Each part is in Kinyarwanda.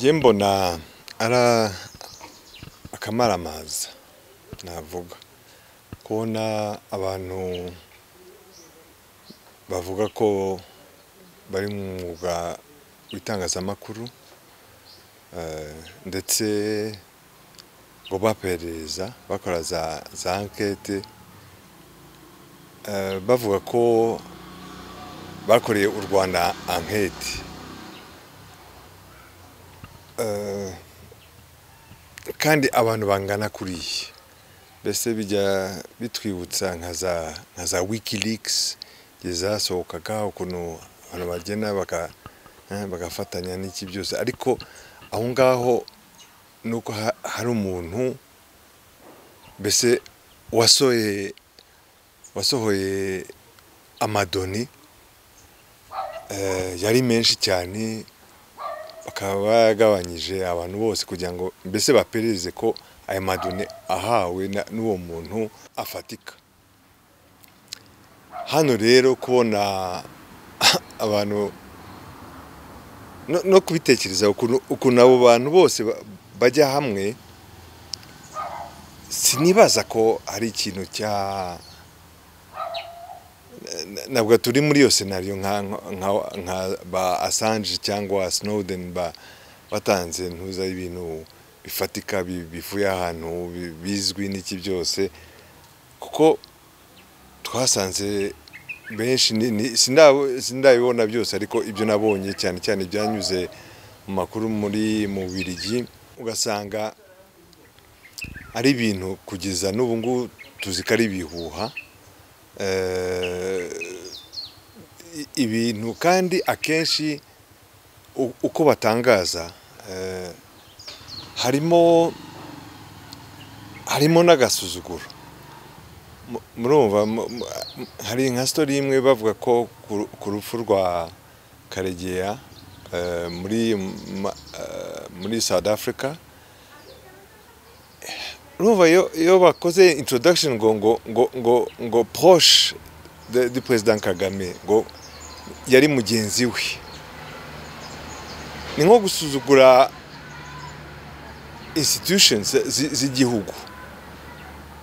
njye mbona ari akamaramaza navuga. Kubona abantu bavuga ko bari mu mwuga w'itangazamakuru eh, ndetse ngo baperereza bakora za ankete eh, bavuga ko bakoreye u Rwanda kandi abantu bangana kuriya mbese bijya bitwibutsa nka za igihe zasohokaga ukuntu abantu bagenda baka- eh, bagafatanya n'iki byose. Ariko aho ngaho ni uko ha- hari umuntu mbese wasohoye amadoni eh, yari menshi cyane bakaba bagabanyije abantu bose kugira ngo mbese baperereze ko aya madone ahawe n'uwo muntu afatika. Hano rero kubona abantu no- kubitekereza ukuntu abo bantu bose ba- bajya hamwe sinibaza ko hari ikintu cya ntabwo turi muri iyo senariyo nka ba Assange cyangwa Snowden ba batanze ntuza ibintu bifatika bi- bivuye ahantu bi- bizwi n'iki byose. Kuko twasanze benshi sindabibona byose ariko ibyo nabonye cyane cyane byanyuze mu makuru muri mu Bubiligi ugasanga ari ibintu kugeza n'ubu ngubu tuzi ko ari ibihuha. Ibintu kandi akenshi uko batangaza eh, harimo harimo n'agasuzuguro. Mu- murumva mu- mu- hari nka story imwe bavuga ko ku- rupfu rwa karegeya eh, muri eh, muri South Africa urumva iyo bakoze introduction ngo ngo ngo ngo ngo proche de president Kagame ngo yari mugenzi we. Ni nko gusuzugura institutions zi- z'igihugu.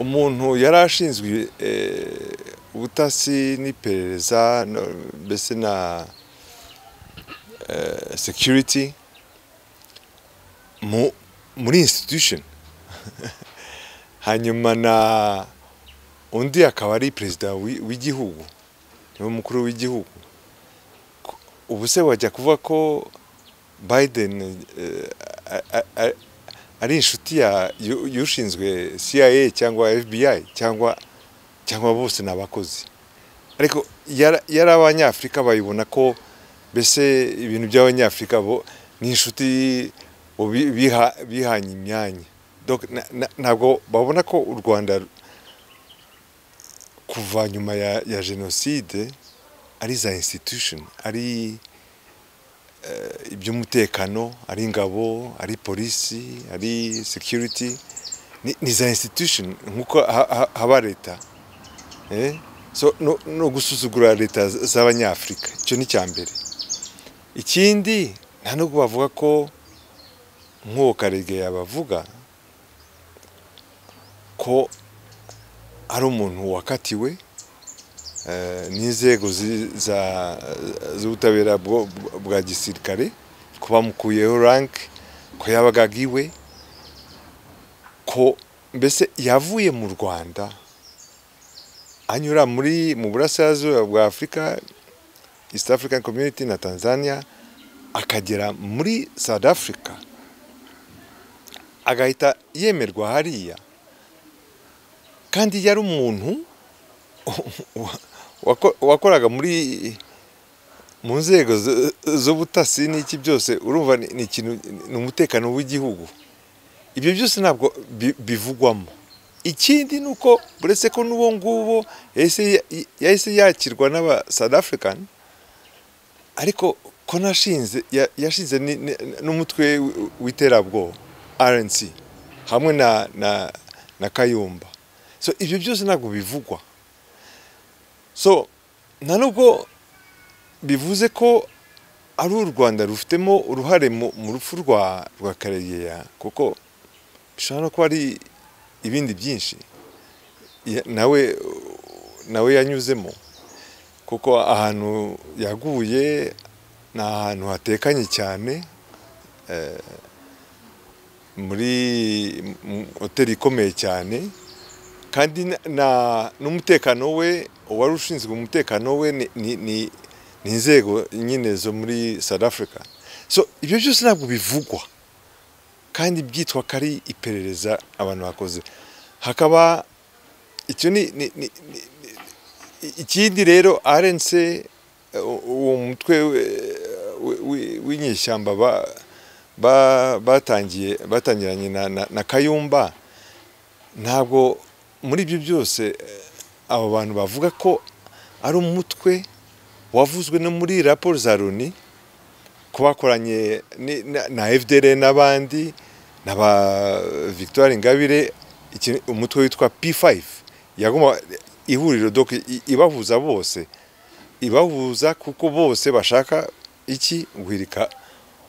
Umuntu yari ashinzwe eh, ubutasi n'iperereza mbese na eh, security mu muri institution. hanyuma na undi akaba ari perezida w'i- w'igihugu ni we mukuru w'igihugu. Ubu se wajya kuvuga ko Biden eh, a- a- ari inshuti y'ushinzwe CIA cyangwa FBI cyangwa cyangwa bose ni abakozi ariko yari abanyafurika bayibona ko mbese ibintu by'abanyafurika bo ni inshuti bihanye imyanya. Ntabwo babona ko u rwanda kuva nyuma ya, jenoside ari za institution ari eh, iby'umutekano ari ingabo ari polisi ari security ni, za institution nk'uko ha- ha- haba leta eh? no, gusuzugura leta z'abanyafurika icyo ni icya mbere ikindi nta nubwo bavuga ko nk'uwo karegeya bavuga ko ari umuntu wakatiwe eh, n'inzego z'ubutabera bwa gisirikare ko bamukuyeho rank ko yabaga agiwe ko mbese yavuye mu rwanda anyura muri mu burasirazuba bwa afurika east african community na tanzania akagera muri south africa agahita yemerwa hariya. Kandi yari umuntu wako- wakoraga muri mu nzego z'ubutasi n'iki byose urumva ni ikintu ni umutekano w'igihugu. Ibyo byose ntabwo bi- bivugwamo. Ikindi ni uko uretse ko n'uwo nguwo yahise ya- yahise yakirwa n'aba South African ariko ko nashinze ya- yashinze n'umutwe w'iterabwoba RNC hamwe na Kayumba. So ibyo byose ntabwo bivugwa. So nta nubwo bivuze ko ari u rwanda rufitemo uruhare mu rupfu rwa karegeya kuko bishobora no kuba ari ibindi byinshi. Nawe nawe yanyuzemo. Kuko ahantu yaguye ni ahantu hatekanye cyane eh, muri mu- hoteli ikomeye cyane. Kandi n'umutekano we uwari ushinzwe umutekano we ni- inzego nyine zo muri South Africa. So ibyo byose ntabwo bivugwa kandi byitwa ko ari iperereza abantu bakoze. Hakaba icyo ni ikindi rero RNC eh, uwo mutwe we- we- we- w'inyeshyamba batangiranye na Kayumba ntabwo muri ibyo byose eh, abo bantu bavuga ko ari umutwe wavuzwe no muri raporo za Loni ko bakoranye na, FDL n'abandi na ba Victoire Ingabire umutwe witwa P5 yaguma ihuriro ibahuza bose. Ibahuza kuko bose bashaka iki? Guhirika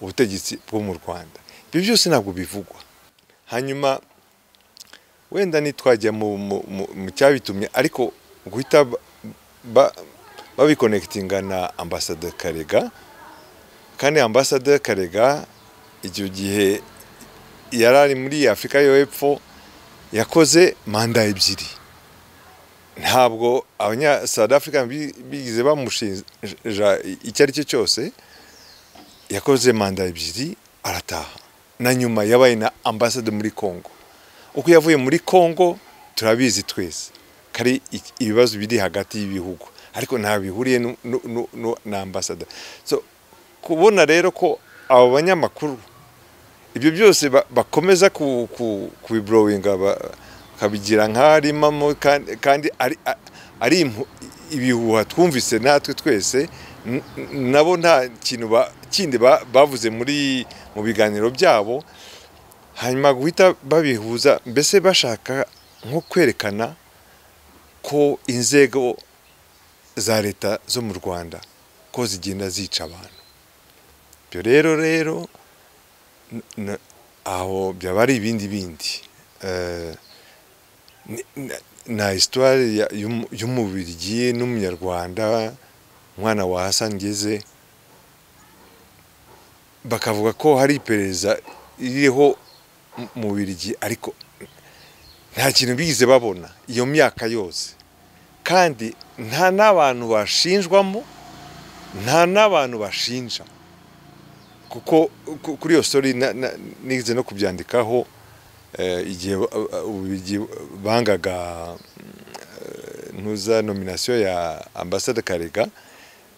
ubutegetsi bwo mu Rwanda. Ibyo byose ntabwo bivugwa. Hanyuma wenda ntitwajya mu, cyabitumye ariko guhita ba- ba- babikonekitinga na ambasaderi Karega kandi ambasaderi Karega icyo gihe yari ari muri Afurika yo hepfo yakoze manda ebyiri. Ntabwo abanya South Africa bi- bigize bamushinja icyo ari cyo cyose yakoze manda ebyiri arataha. Na nyuma yabaye na ambasade muri Congo. Uko yavuye muri Congo turabizi twese. Kari ibibazo biri hagati y'ibihugu. Ariko nta bihuriye na ambasada so kubona rero ko abo banyamakuru ibyo byose ba- bakomeza ku- ku- kubiburowinga ba- bakabigira nk'arimamo kandi, ari, ibihuha twumvise natwe twese nabo nta kintu kindi ba- bavuze muri mu biganiro byabo hanyuma guhita babihuza mbese bashaka nko kwerekana ko inzego za leta zo mu Rwanda ko zigenda zica abantu. Ibyo rero rero aho byaba ari ibindi bindi Eh, na- y'umu- y'umubirigi n'umunyarwanda umwana wa Hassan Ngeze bakavuga ko hari iperereza ririho mu- Bubiligi ariko nta kintu bigize babona iyo myaka yose. Kandi nta n'abantu bashinjwamo nta n'abantu bashinja. Kuko ku- kuri iyo na- nigeze no kubyandikaho eh, igihe Ububiligi bangaga mm, ntuza nomination ya ambasade Karega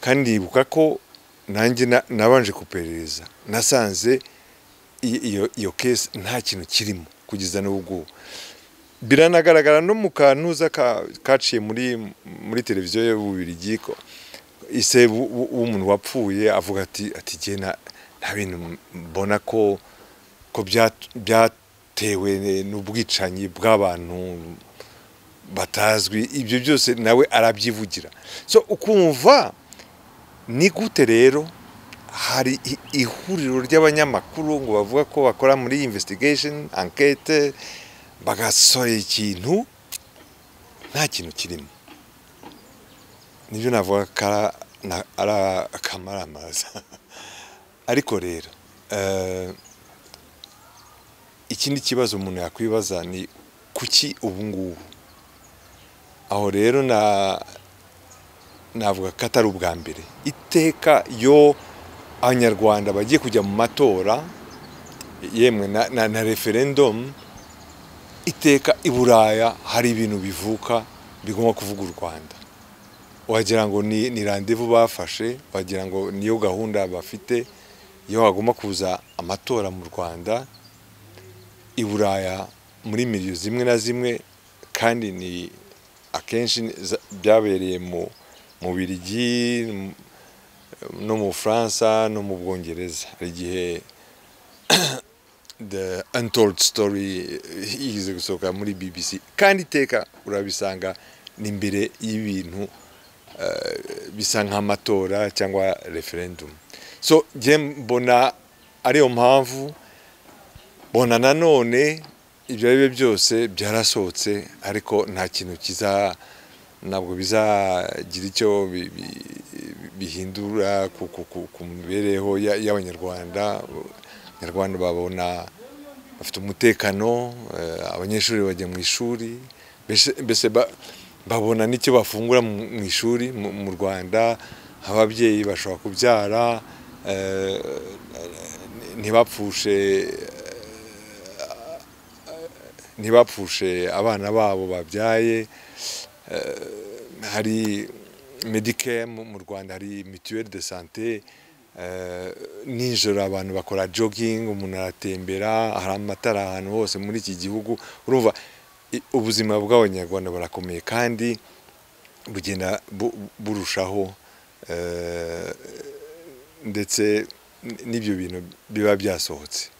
kandi ndibuka ko nanjye na- nabanje kuperereza. Nasanze iyo case nta kintu kirimo kugeza n'ubwo biranagaragara no mu kantuza ka- kaciye muri televiziyo y'Ububiligi ko ise w'umuntu wapfuye avuga ati ati jye na nta bintu mbona ko ko bya- byatewe n'ubwicanyi bw'abantu batazwi ibyo byose nawe arabyivugira. So ukumva ni gute rero hari ihuriro ry'abanyamakuru ngo bavuga ko bakora muri investigation enquete bagasohora ikintu nta kintu kirimo. Nibyo navuga ko ari akamaramaza. Ariko rero eh, ikindi kibazo umuntu yakwibaza ni kuki ubu ngubu? Aho rero na navuga ko atari ubwa mbere. Iteka yo abanyarwanda bagiye kujya mu matora yemwe na, na, na referendum iteka i buraya hari ibintu bivuka bigomba kuvuga u rwanda. Wagira ngo ni, randevu bafashe wagira ngo niyo gahunda bafite iyo hagomba kuza amatora mu rwanda i buraya muri miliyo zimwe na zimwe kandi ni akenshi byabereye mu Birigi no mu Bufaransa no mu Bwongereza. Hari igihe the untold story yigeze gusohoka muri BBC kandi iteka urabisanga ni imbere y'ibintu eh, bisa nk'amatora cyangwa referendum. So njye mbona ariyo mpamvu mbona nanone ibyo ari byo byose byarasohotse ariko nta kintu kiza ntabwo bizagira icyo bihindura ku, mibereho ya- y'abanyarwanda. Abanyarwanda babona bafite umutekano eh, abanyeshuri bajya mu ishuri. Mbese- mbese ba- babona n'icyo bafungura mu ishuri mu mu rwanda. Ababyeyi bashobora kubyara eh, ntibapfushe ntibapfushe abana babo babyaye. Eh, hari medicare mu rwanda hari mituelle de santé eh, nijoro abantu bakora jogging umuntu aratembera hari amatara ahantu hose muri iki gihugu urumva ubuzima bw'abanyarwanda burakomeye kandi bugenda bu- burushaho eh, ndetse n'ibyo bintu biba byasohotse.